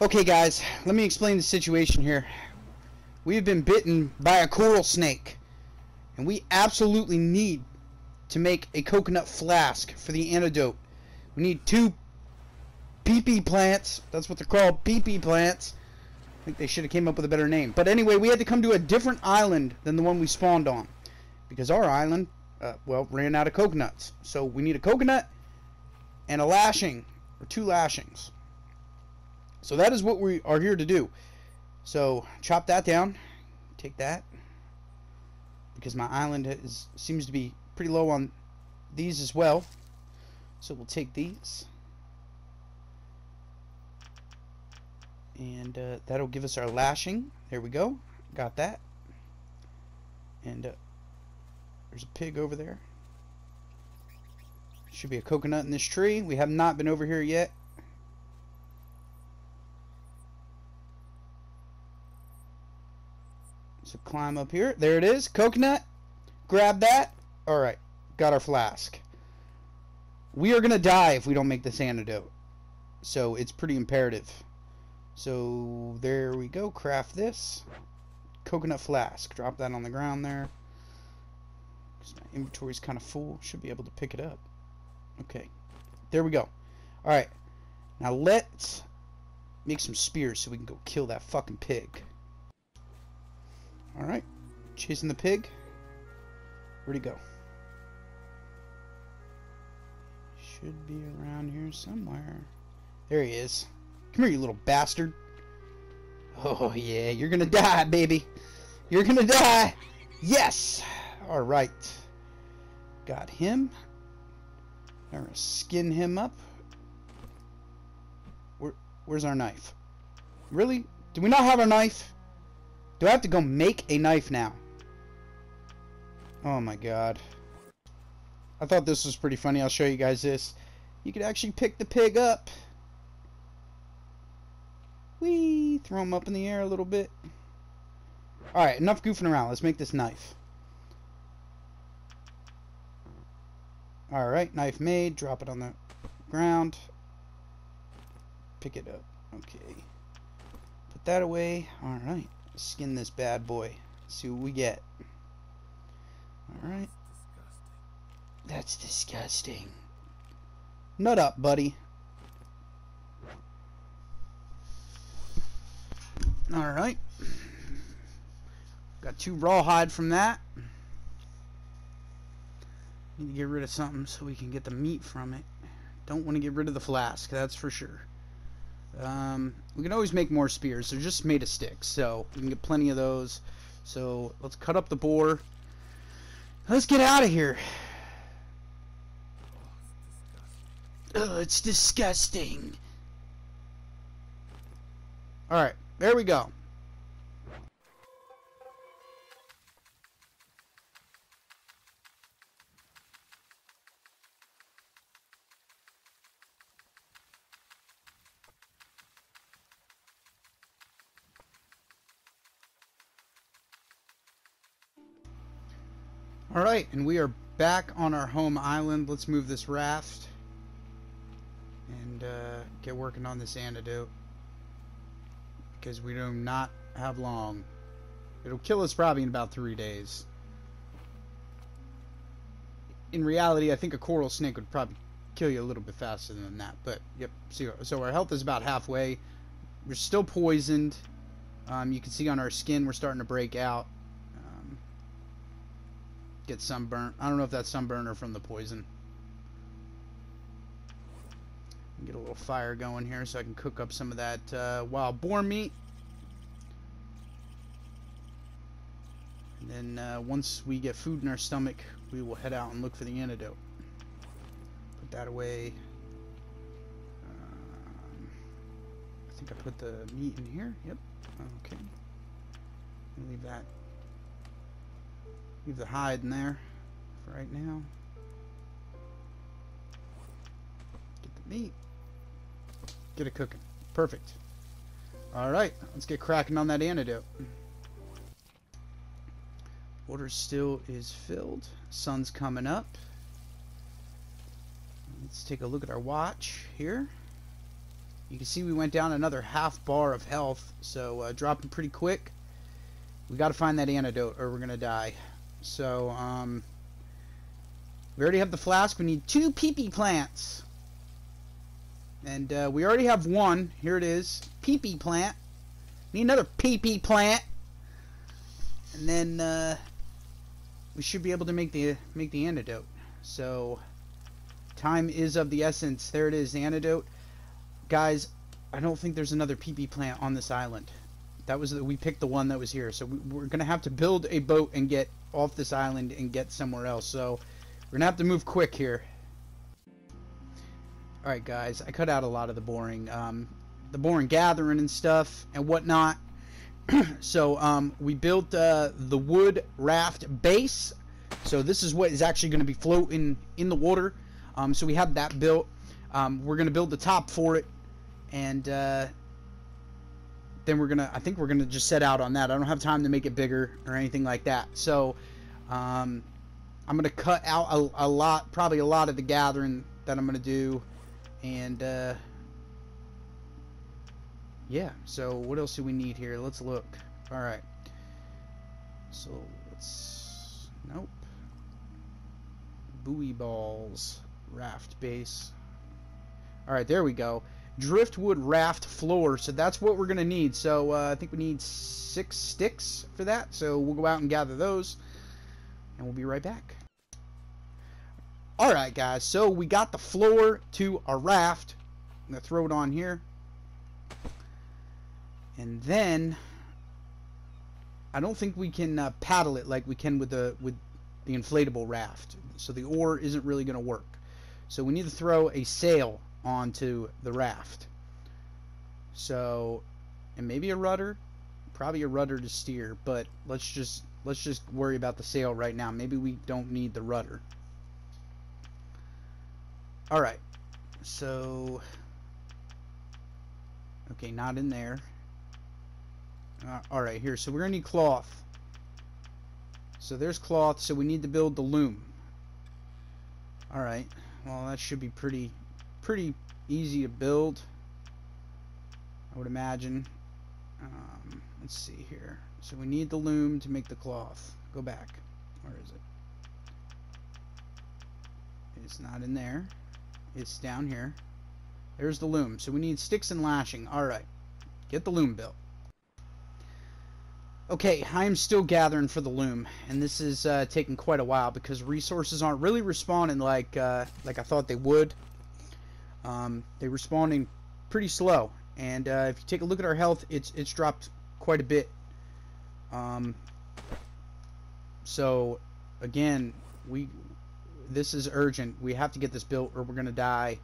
Okay, guys, let me explain the situation here. We've been bitten by a coral snake, and we absolutely need to make a coconut flask for the antidote. We need two pipi plants. That's what they're called, pipi plants. I think they should have came up with a better name. But anyway, we had to come to a different island than the one we spawned on, because our island, uh, well, ran out of coconuts. So we need a coconut and a lashing, or two lashings. So that is what we are here to do. So chop that down, take that, because my island is seems to be pretty low on these as well. So we'll take these. And uh, that'll give us our lashing. There we go. Got that. And uh, there's a pig over there. Should be a coconut in this tree. We have not been over here yet. So climb up here. There it is. Coconut. Grab that. Alright. Got our flask. We are going to die if we don't make this antidote. So it's pretty imperative. So there we go. Craft this. Coconut flask. Drop that on the ground there. My inventory's kind of full. Should be able to pick it up. Okay. There we go. Alright. Now let's make some spears so we can go kill that fucking pig. Alright. Chasing the pig. Where'd he go? Should be around here somewhere. There he is. Come here, you little bastard. Oh, yeah. You're gonna die, baby. You're gonna die. Yes. Alright. Got him. I'm gonna skin him up. Where, where's our knife? Really? Do we not have our knife? Do I have to go make a knife now? Oh my god. I thought this was pretty funny. I'll show you guys this. You could actually pick the pig up. Whee! Throw him up in the air a little bit. Alright, enough goofing around. Let's make this knife. Alright, knife made. Drop it on the ground. Pick it up. Okay. Put that away. Alright skin this bad boy. See what we get. Alright. That's disgusting. Nut up, buddy. Alright. Got two rawhide from that. Need to get rid of something so we can get the meat from it. Don't want to get rid of the flask, that's for sure. Um, we can always make more spears. They're just made of sticks, so we can get plenty of those. So let's cut up the boar. Let's get out of here. Oh, it's disgusting. Alright, there we go. Alright, and we are back on our home island. Let's move this raft and uh, get working on this antidote because we do not have long. It'll kill us probably in about three days. In reality, I think a coral snake would probably kill you a little bit faster than that. But, yep, so our health is about halfway. We're still poisoned. Um, you can see on our skin we're starting to break out get sunburnt. I don't know if that's sunburn or from the poison. Get a little fire going here so I can cook up some of that uh, wild boar meat. And then uh, once we get food in our stomach, we will head out and look for the antidote. Put that away. Um, I think I put the meat in here. Yep. Okay. Leave that Hide in there for right now. Get the meat. Get it cooking. Perfect. Alright, let's get cracking on that antidote. Water still is filled. Sun's coming up. Let's take a look at our watch here. You can see we went down another half bar of health, so uh, dropping pretty quick. We got to find that antidote or we're going to die. So, um, we already have the flask. We need two pipi plants. And uh, we already have one. Here it is. Pipi plant. Need another pipi plant. And then uh, we should be able to make the make the antidote. So time is of the essence. There it is, the antidote. Guys, I don't think there's another pipi plant on this island. That was we picked the one that was here. So we, we're gonna have to build a boat and get off this island and get somewhere else. So we're gonna have to move quick here. Alright guys, I cut out a lot of the boring um, the boring gathering and stuff and whatnot. so um, we built uh, the wood raft base. So this is what is actually going to be floating in the water. Um, so we have that built. Um, we're going to build the top for it, and uh, then we're gonna. I think we're gonna just set out on that. I don't have time to make it bigger or anything like that. So um, I'm gonna cut out a, a, lot, probably a lot of the gathering that I'm gonna do, and. Uh, yeah, so what else do we need here? Let's look. Alright. So, let's... Nope. Buoy balls. Raft base. Alright, there we go. Driftwood raft floor. So that's what we're going to need. So uh, I think we need six sticks for that. So we'll go out and gather those. And we'll be right back. Alright, guys. So we got the floor to a raft. I'm going to throw it on here. And then I don't think we can uh, paddle it like we can with the with the inflatable raft. So the oar isn't really going to work. So we need to throw a sail onto the raft. So and maybe a rudder, probably a rudder to steer, but let's just let's just worry about the sail right now. Maybe we don't need the rudder. All right. So okay, not in there. Uh, Alright, here. So we're going to need cloth. So there's cloth, so we need to build the loom. Alright. Well, that should be pretty, pretty easy to build. I would imagine. Um, let's see here. So we need the loom to make the cloth. Go back. Where is it? It's not in there. It's down here. There's the loom. So we need sticks and lashing. Alright. Get the loom built. Okay, I'm still gathering for the loom, and this is uh, taking quite a while because resources aren't really responding like uh, like I thought they would. Um, they're responding pretty slow, and uh, if you take a look at our health, it's it's dropped quite a bit. Um, so, again, we this is urgent. We have to get this built, or we're gonna die,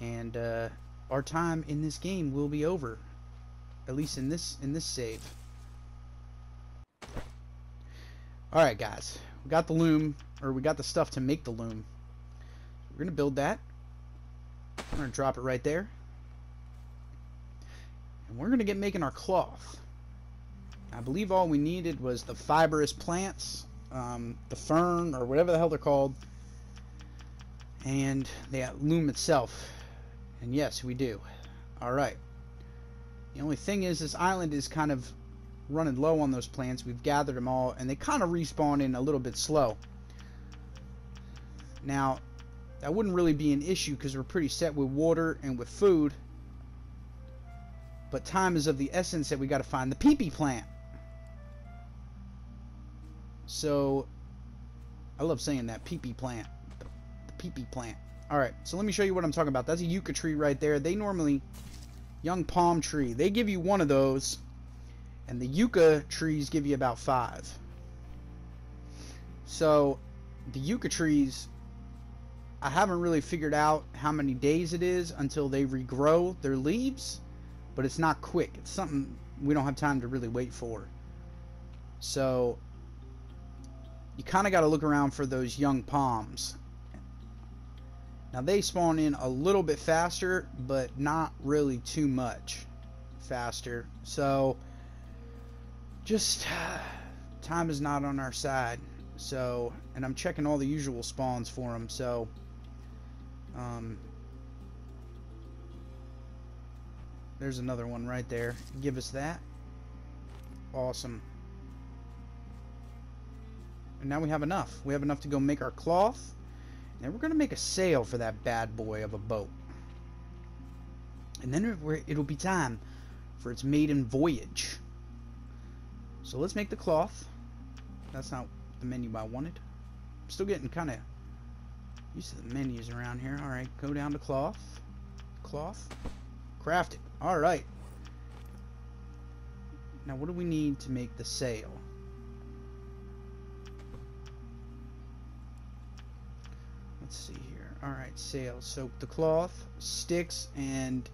and uh, our time in this game will be over. At least in this in this save. Alright guys, we got the loom, or we got the stuff to make the loom. We're going to build that. We're going to drop it right there. And we're going to get making our cloth. I believe all we needed was the fibrous plants, um, the fern, or whatever the hell they're called, and the loom itself. And yes, we do. Alright. The only thing is, this island is kind of running low on those plants. We've gathered them all, and they kind of respawn in a little bit slow. Now, that wouldn't really be an issue because we're pretty set with water and with food. But time is of the essence that we got to find the pipi plant. So, I love saying that pipi plant, the, pipi plant. All right, so let me show you what I'm talking about. That's a yucca tree right there. They normally, young palm tree. They give you one of those and the yucca trees give you about five. So the yucca trees, I haven't really figured out how many days it is until they regrow their leaves, but it's not quick. It's something we don't have time to really wait for. So you kind of got to look around for those young palms. Now they spawn in a little bit faster, but not really too much faster. So just time is not on our side. So, and I'm checking all the usual spawns for them. So, um, there's another one right there. Give us that. Awesome. And now we have enough. We have enough to go make our cloth. And we're going to make a sail for that bad boy of a boat. And then it'll be time for its maiden voyage. So let's make the cloth. That's not the menu I wanted. I'm still getting kind of used to the menus around here. Alright, go down to cloth. Cloth. Craft it. Alright. Now what do we need to make the sail? Let's see here. Alright, sail. Soak the cloth, sticks, and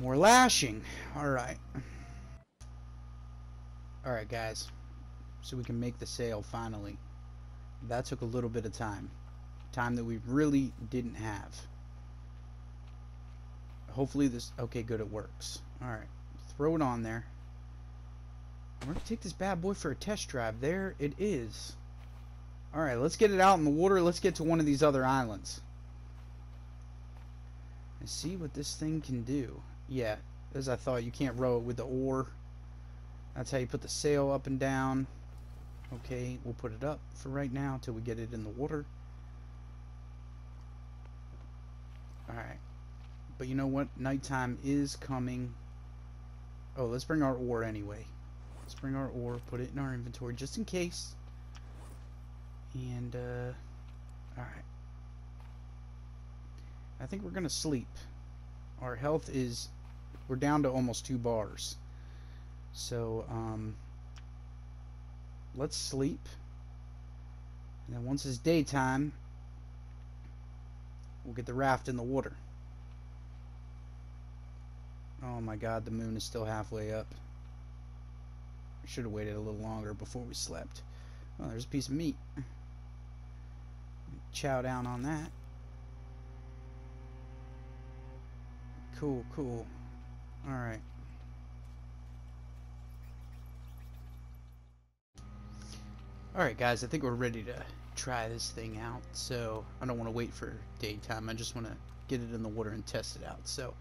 more lashing. Alright. Alright, guys. So we can make the sail finally. That took a little bit of time. Time that we really didn't have. Hopefully this... Okay, good, it works. Alright. Throw it on there. We're going to take this bad boy for a test drive. There it is. Alright, let's get it out in the water. Let's get to one of these other islands. And see what this thing can do. Yeah, as I thought, you can't row it with the oar. That's how you put the sail up and down. Okay, we'll put it up for right now until we get it in the water. Alright. But you know what? Nighttime is coming. Oh, let's bring our oar anyway. Let's bring our oar, put it in our inventory just in case. And, uh, alright. I think we're going to sleep. Our health is, we're down to almost two bars. So, um, let's sleep. And then once it's daytime, we'll get the raft in the water. Oh my god, the moon is still halfway up. Should have waited a little longer before we slept. Oh, there's a piece of meat. Chow down on that. Cool, cool. Alright. Alright guys, I think we're ready to try this thing out. So, I don't want to wait for daytime. I just want to get it in the water and test it out. So,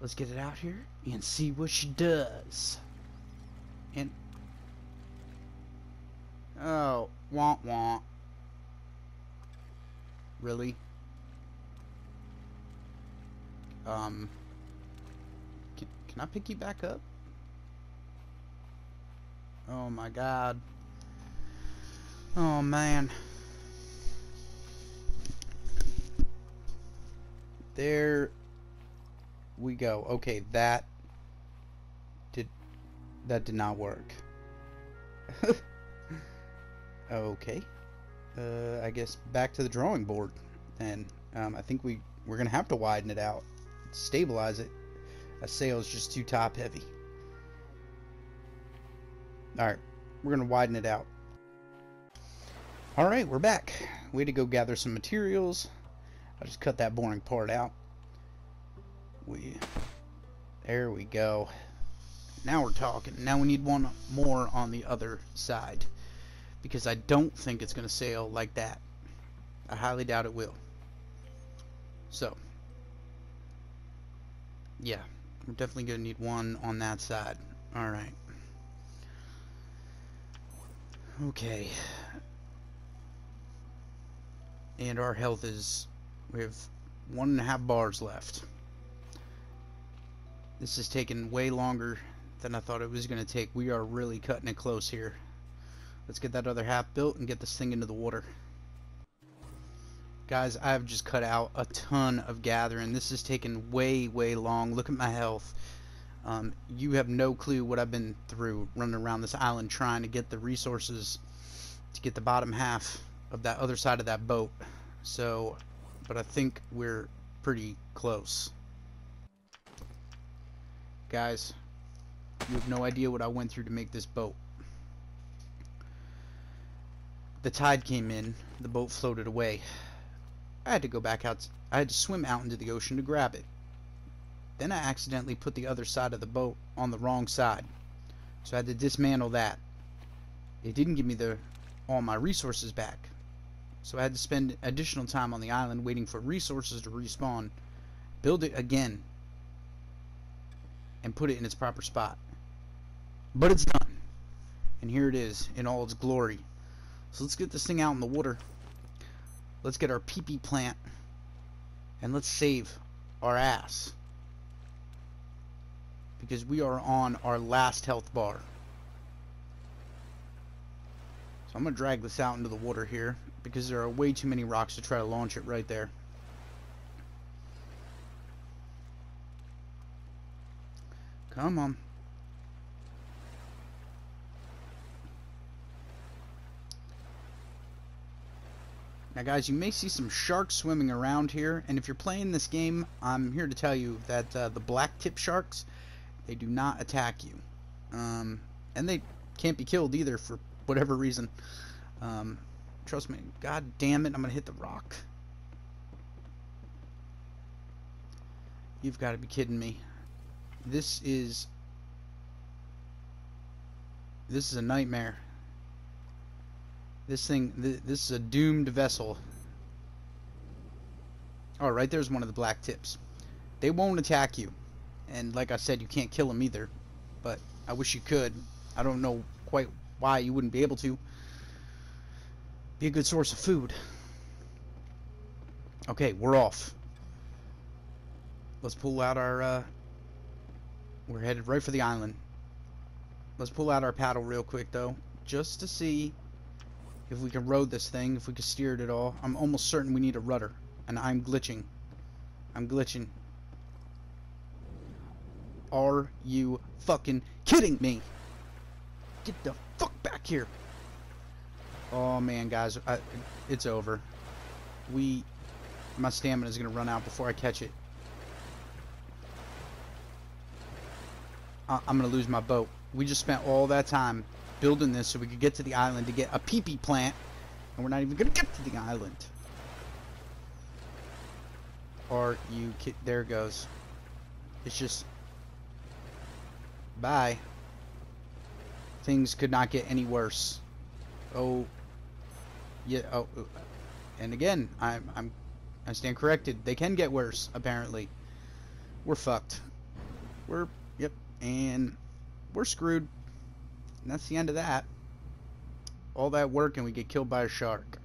let's get it out here and see what she does. And... Oh, want want. Really? Um... Can, can I pick you back up? Oh my god. Oh man. There we go. Okay, that did that did not work. okay. Uh, I guess back to the drawing board. And um, I think we we're gonna have to widen it out, stabilize it. A sail is just too top heavy. All right, we're gonna widen it out. Alright, we're back. We had to go gather some materials. I just cut that boring part out. We, There we go. Now we're talking. Now we need one more on the other side. Because I don't think it's going to sail like that. I highly doubt it will. So. Yeah. We're definitely going to need one on that side. Alright. Okay and our health is we have one and a half bars left. This is taking way longer than I thought it was gonna take. We are really cutting it close here. Let's get that other half built and get this thing into the water. Guys I've just cut out a ton of gathering. This is taking way way long. Look at my health. Um, you have no clue what I've been through running around this island trying to get the resources to get the bottom half of that other side of that boat. So, but I think we're pretty close. Guys, you have no idea what I went through to make this boat. The tide came in, the boat floated away. I had to go back out, I had to swim out into the ocean to grab it. Then I accidentally put the other side of the boat on the wrong side. So I had to dismantle that. It didn't give me the all my resources back. So I had to spend additional time on the island waiting for resources to respawn, build it again, and put it in its proper spot. But it's done. And here it is in all its glory. So let's get this thing out in the water. Let's get our pipi plant. And let's save our ass. Because we are on our last health bar. So I'm going to drag this out into the water here. Because there are way too many rocks to try to launch it right there. Come on. Now guys, you may see some sharks swimming around here, and if you're playing this game, I'm here to tell you that uh, the black tip sharks, they do not attack you. Um, and they can't be killed either for whatever reason. Um, trust me, god damn it, I'm gonna hit the rock. You've got to be kidding me. This is... This is a nightmare. This thing, th this is a doomed vessel. Oh, right there's one of the black tips. They won't attack you. And like I said, you can't kill them either. But I wish you could. I don't know quite why you wouldn't be able to. Be a good source of food. Okay, we're off. Let's pull out our, uh, we're headed right for the island. Let's pull out our paddle real quick, though. Just to see if we can row this thing, if we can steer it at all. I'm almost certain we need a rudder. And I'm glitching. I'm glitching. Are you fucking kidding me? Get the fuck back here. Oh man, guys, I, it's over. We, my stamina is gonna run out before I catch it. I, I'm gonna lose my boat. We just spent all that time building this so we could get to the island to get a pipi plant, and we're not even gonna get to the island. Are you kid? There it goes. It's just bye. Things could not get any worse. Oh, yeah. Oh, oh, and again, I'm I'm I stand corrected. They can get worse. Apparently, we're fucked. We're yep, and we're screwed. And that's the end of that. All that work and we get killed by a shark.